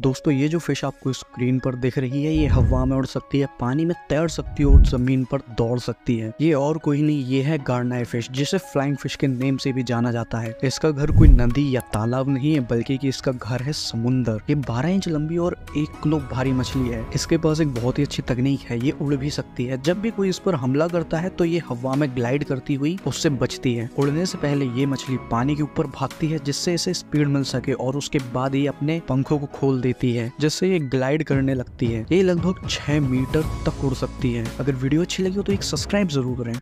दोस्तों, ये जो फ़िश आपको स्क्रीन पर दिख रही है, ये हवा में उड़ सकती है, पानी में तैर सकती है और ज़मीन पर दौड़ सकती है। ये और कोई नहीं, ये है गार्नाई फ़िश जिसे फ्लाइंग फ़िश के नेम से भी जाना जाता है। इसका घर कोई नदी या तालाब नहीं है, बल्कि कि इसका घर है समुन्दर ये 12 इंच लंबी और एक किलो भारी मछली है। इसके पास एक बहुत ही अच्छी तकनीक है, ये उड़ भी सकती है। जब भी कोई इस पर हमला करता है तो ये हवा में ग्लाइड करती हुई उससे बचती है। उड़ने से पहले ये मछली पानी के ऊपर भागती है, जिससे इसे स्पीड मिल सके और उसके बाद ये अपने पंखों को खोल देती है, जिससे ये ग्लाइड करने लगती है। ये लगभग छह मीटर तक उड़ सकती है। अगर वीडियो अच्छी लगी हो तो एक सब्सक्राइब ज़रूर करें।